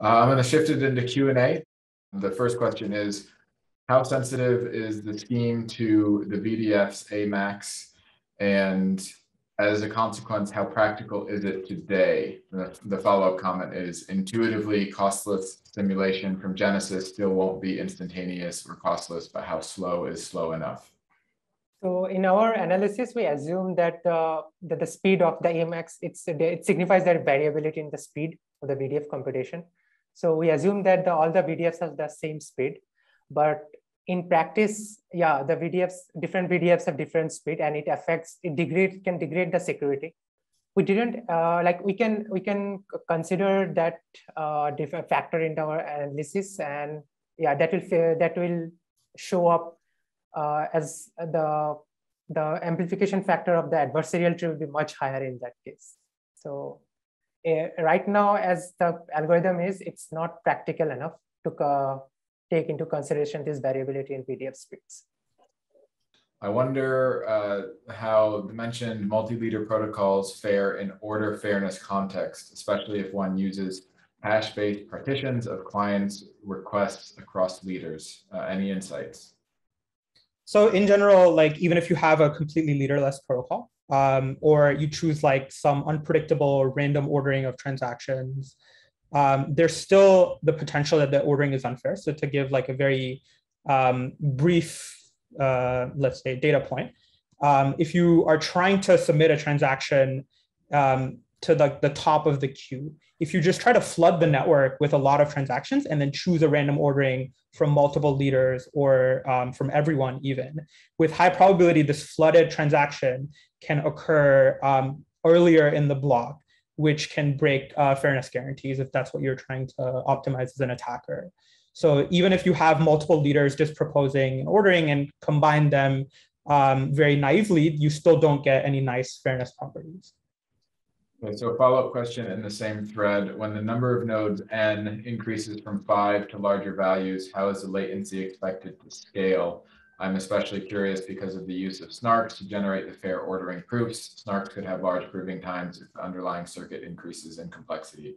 Uh, I'm going to shift it into Q&A. The first question is, how sensitive is the scheme to the VDF's AMAX? And as a consequence, how practical is it today? The, the follow-up comment is, intuitively costless simulation from Genesis still won't be instantaneous or costless, but how slow is slow enough? So in our analysis, we assume that, uh, that the speed of the AMAX, it's, it signifies that variability in the speed of the VDF computation. So we assume that the, all the VDFs have the same speed, but in practice, yeah, the VDFs, different VDFs have different speed and it affects, it degrade, can degrade the security. We didn't, uh, like we can, we can consider that uh, different factor in our analysis and yeah, that will, that will show up uh, as the, the amplification factor of the adversarial tree will be much higher in that case. So right now, as the algorithm is, it's not practical enough to uh, take into consideration this variability in VDF speeds. I wonder uh, how the mentioned multi-leader protocols fare in order fairness context, especially if one uses hash-based partitions of clients' requests across leaders. Uh, any insights? So in general, like even if you have a completely leaderless protocol, um, or you choose like some unpredictable random ordering of transactions, um, there's still the potential that the ordering is unfair. So to give like a very um, brief, uh, let's say data point, um, if you are trying to submit a transaction um, to the, the top of the queue, if you just try to flood the network with a lot of transactions and then choose a random ordering from multiple leaders or um, from everyone even, with high probability, this flooded transaction can occur um, earlier in the block which can break uh, fairness guarantees if that's what you're trying to optimize as an attacker. So even if you have multiple leaders just proposing and ordering and combine them um, very naively, you still don't get any nice fairness properties. Okay, so a follow-up question in the same thread. When the number of nodes n increases from five to larger values, how is the latency expected to scale? I'm especially curious because of the use of snarks to generate the fair ordering proofs. Snarks could have large proving times if the underlying circuit increases in complexity.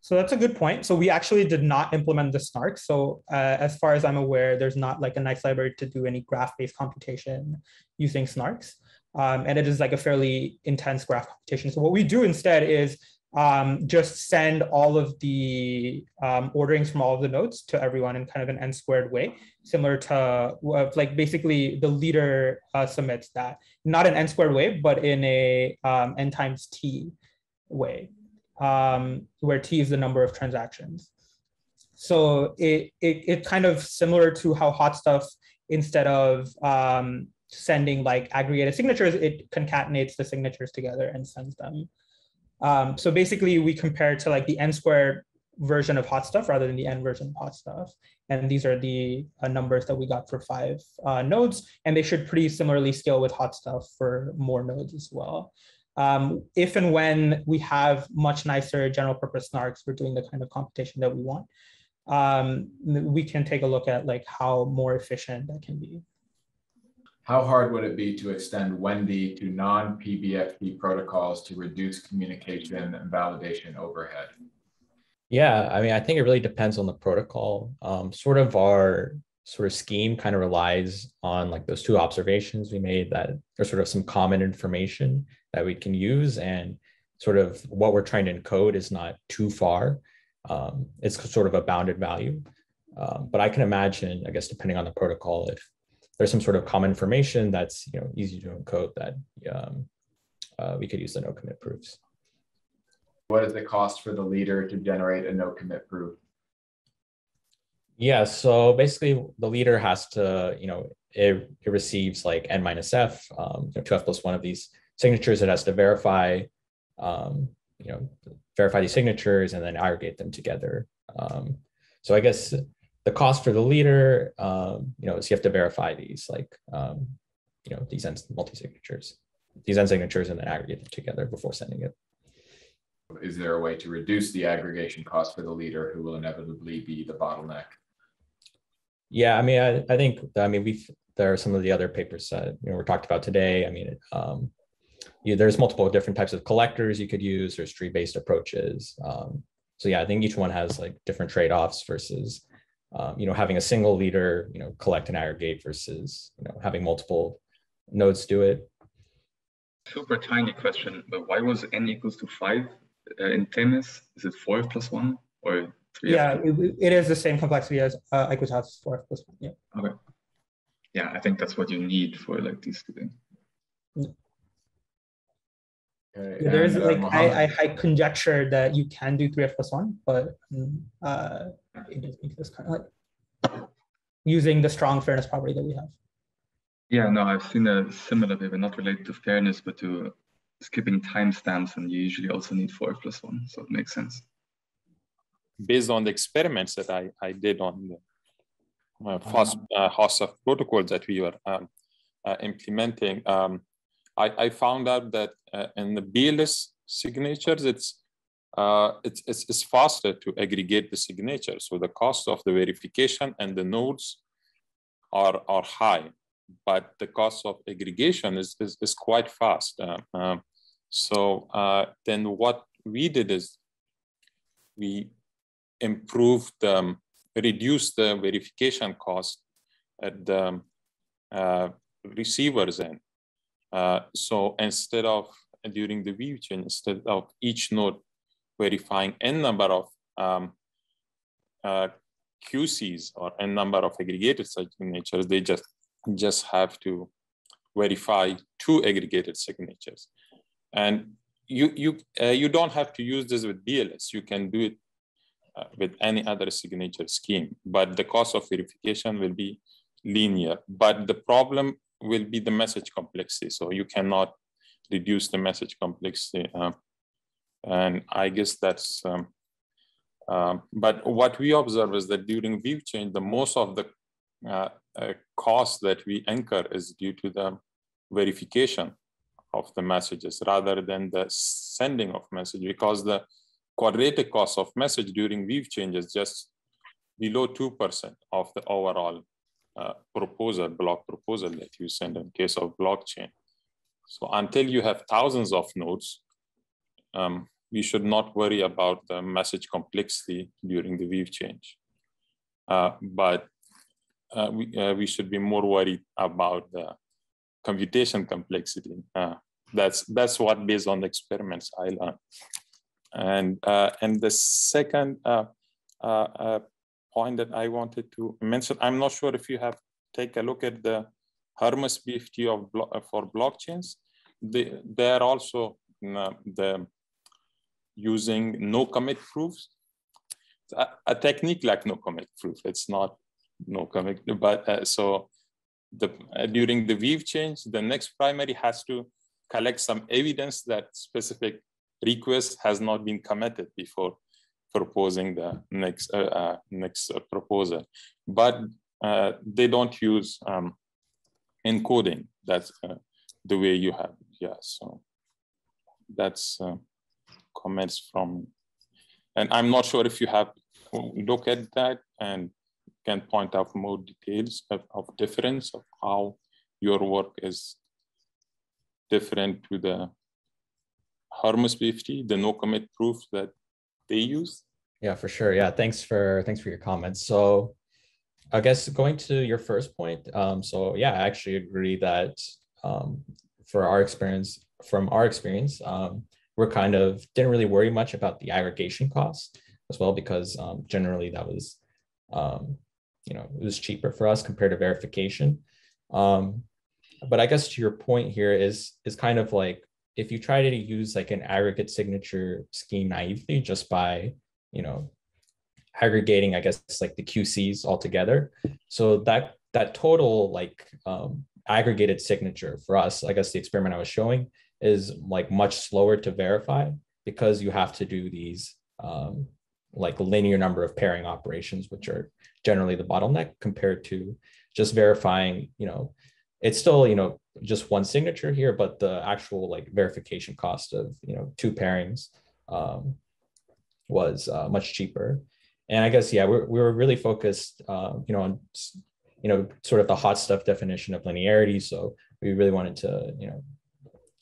So that's a good point. So we actually did not implement the snark. So uh, as far as I'm aware, there's not like a nice library to do any graph-based computation using snarks. Um, and it is like a fairly intense graph computation. So what we do instead is um, just send all of the um, orderings from all of the nodes to everyone in kind of an n squared way, similar to uh, like basically the leader uh, submits that, not an n squared way, but in a um, n times t way, um, where t is the number of transactions. So it, it, it kind of similar to how HotStuff, instead of um, sending like aggregated signatures, it concatenates the signatures together and sends them um, so basically we compare to like the n squared version of HotStuff rather than the n version of HotStuff. And these are the uh, numbers that we got for five uh, nodes, and they should pretty similarly scale with HotStuff for more nodes as well. Um, if and when we have much nicer general purpose snarks for doing the kind of computation that we want, um, we can take a look at like how more efficient that can be. How hard would it be to extend Wendy to non-PBFT protocols to reduce communication and validation overhead? Yeah, I mean, I think it really depends on the protocol. Um, sort of our sort of scheme kind of relies on like those two observations we made that there's sort of some common information that we can use and sort of what we're trying to encode is not too far. Um, it's sort of a bounded value. Um, but I can imagine, I guess, depending on the protocol, if there's some sort of common information that's you know easy to encode that um, uh, we could use the no commit proofs. What is the cost for the leader to generate a no commit proof? Yeah, so basically the leader has to, you know, it, it receives like n minus f, um, you know, 2f plus one of these signatures. It has to verify, um, you know, verify these signatures and then aggregate them together. Um, so I guess the cost for the leader, um, you know, is you have to verify these like, um, you know, these multi-signatures, these end signatures and then aggregate them together before sending it. Is there a way to reduce the aggregation cost for the leader who will inevitably be the bottleneck? Yeah, I mean, I, I think, I mean, we've, there are some of the other papers that, you know, we're talked about today. I mean, um, you, there's multiple different types of collectors you could use. There's tree-based approaches. Um, so yeah, I think each one has like different trade-offs versus, um, you know, having a single leader, you know, collect and aggregate versus, you know, having multiple nodes do it. Super tiny question, but why was n equals to five uh, in Themis? Is it four plus one or three? Yeah, it, it is the same complexity as uh, Aequitas four plus one. Yeah. Okay. Yeah, I think that's what you need for like these two things. Okay, Yeah, there is and, uh, like Mohammed. I, I I conjecture that you can do three f plus one, but mm, uh, it just makes this kind of like using the strong fairness property that we have. Yeah, no, I've seen a similar paper, not related to fairness, but to skipping timestamps, and you usually also need four plus one, so it makes sense. based on the experiments that I, I did on the uh, fast uh, HotStuff protocols that we were um, uh, implementing, um, I, I found out that uh, in the BLS signatures, it's, uh, it's, it's, it's faster to aggregate the signature. So the cost of the verification and the nodes are, are high, but the cost of aggregation is, is, is quite fast. Uh, um, so uh, then what we did is we improved, um, reduced the verification cost at the uh, receivers end. Uh, so instead of during the view chain, instead of each node verifying n number of um, uh, QCs or n number of aggregated signatures, they just just have to verify two aggregated signatures. And you you uh, you don't have to use this with BLS. You can do it uh, with any other signature scheme, but the cost of verification will be linear. But the problem will be the message complexity. So you cannot reduce the message complexity. Uh, and I guess that's, um, um, but what we observe is that during view change, the most of the uh, uh, cost that we incur is due to the verification of the messages rather than the sending of message because the quadratic cost of message during view change is just below 2% of the overall uh, proposal, block proposal that you send in case of blockchain. So until you have thousands of nodes, um, we should not worry about the message complexity during the view change. Uh, but uh, we, uh, we should be more worried about the computation complexity. Uh, that's, that's what based on the experiments I learned. And, uh, and the second point that I wanted to mention, I'm not sure if you have take a look at the Hermes BFT of blo for blockchains. They, they're also the using no commit proofs. A, a, technique like no commit proof. It's not no commit, but uh, so the uh, during the view change, the next primary has to collect some evidence that specific request has not been committed before proposing the next uh, uh next proposal. But uh, they don't use um, encoding. That's the way you have. Yeah. So that's comments from, and I'm not sure if you have look at that and can point out more details of, of difference of how your work is different to the Hermes BFT, the no commit proof that they use. Yeah, for sure. Yeah, thanks for thanks for your comments. So I guess going to your first point, um, so yeah, I actually agree that um, for our experience, from our experience, um, we're kind of didn't really worry much about the aggregation cost as well because um, generally that was um, you know it was cheaper for us compared to verification um, but i guess to your point here is is kind of like if you try to use like an aggregate signature scheme naively just by you know aggregating i guess like the qcs all together so that that total like um, aggregated signature for us i guess the experiment i was showing is like much slower to verify because you have to do these um, like linear number of pairing operations, which are generally the bottleneck compared to just verifying, you know, it's still, you know, just one signature here, but the actual like verification cost of, you know, two pairings um, was uh, much cheaper. And I guess, yeah, we're, we were really focused, uh, you know, on, you know, sort of the HotStuff definition of linearity. So we really wanted to, you know,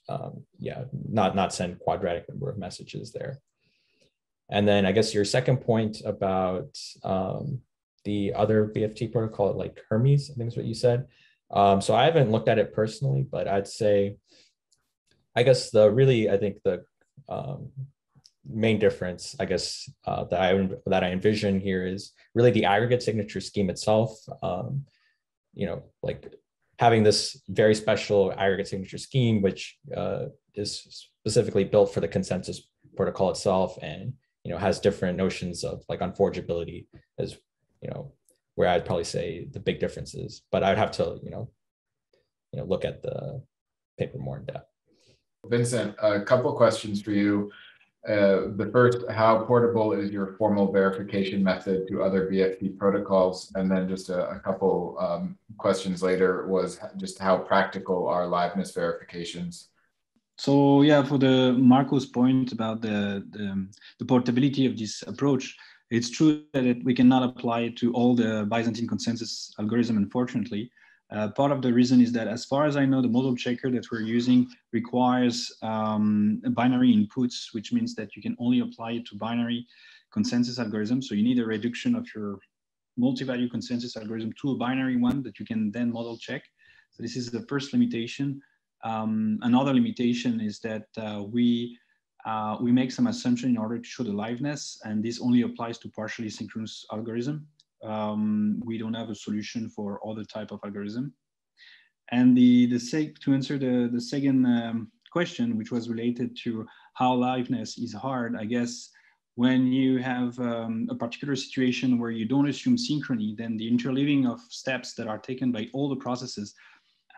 um, yeah, not not send quadratic number of messages there. And then I guess your second point about um, the other BFT protocol, like Hermes, I think is what you said. Um, so I haven't looked at it personally, but I'd say, I guess the really, I think the um, main difference, I guess, uh, that I that I envision here is really the aggregate signature scheme itself. Um, you know, like having this very special aggregate signature scheme, which uh, is specifically built for the consensus protocol itself, and you know has different notions of like unforgeability as you know where I'd probably say the big differences. But I'd have to you know you know look at the paper more in depth. Vincent, a couple questions for you. Uh, the first, how portable is your formal verification method to other BFT protocols? And then just a, a couple um, questions later was just how practical are liveness verifications? So yeah, for the Marco's point about the, the, the portability of this approach, it's true that it, we cannot apply it to all the Byzantine consensus algorithm, unfortunately. Uh, part of the reason is that as far as I know, the model checker that we're using requires um, binary inputs, which means that you can only apply it to binary consensus algorithm. So you need a reduction of your multi-value consensus algorithm to a binary one that you can then model check. So this is the first limitation. Um, another limitation is that uh, we uh, we make some assumption in order to show the liveness, and this only applies to partially synchronous algorithm um, we don't have a solution for other type of algorithm. And the, the to answer the, the second um, question, which was related to how liveness is hard, I guess when you have um, a particular situation where you don't assume synchrony, then the interleaving of steps that are taken by all the processes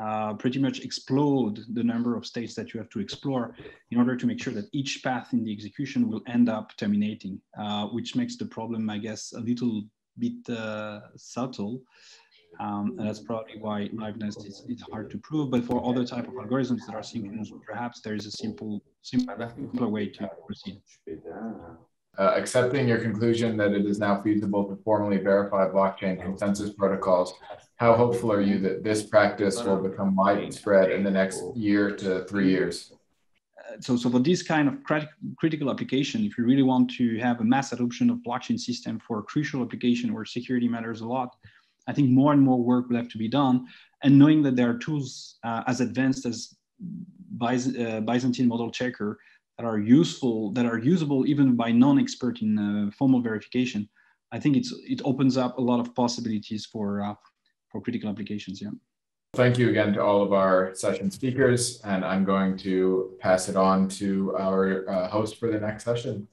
uh, pretty much explode the number of states that you have to explore in order to make sure that each path in the execution will end up terminating, uh, which makes the problem, I guess, a little bit uh, subtle. Um, and that's probably why liveness is, is hard to prove. But for other type of algorithms that are synchronous, perhaps there is a simple, simpler way to proceed. Uh, accepting your conclusion that it is now feasible to formally verify blockchain consensus protocols, how hopeful are you that this practice will become widespread in the next year to three years? so, so for this kind of crit critical application, if you really want to have a mass adoption of blockchain system for a crucial application where security matters a lot, I think more and more work will have to be done. And knowing that there are tools uh, as advanced as uh, Byzantine model checker that are useful, that are usable even by non-expert in uh, formal verification, I think it's, it opens up a lot of possibilities for, uh, for critical applications, yeah. Thank you again to all of our session speakers, and I'm going to pass it on to our uh, host for the next session.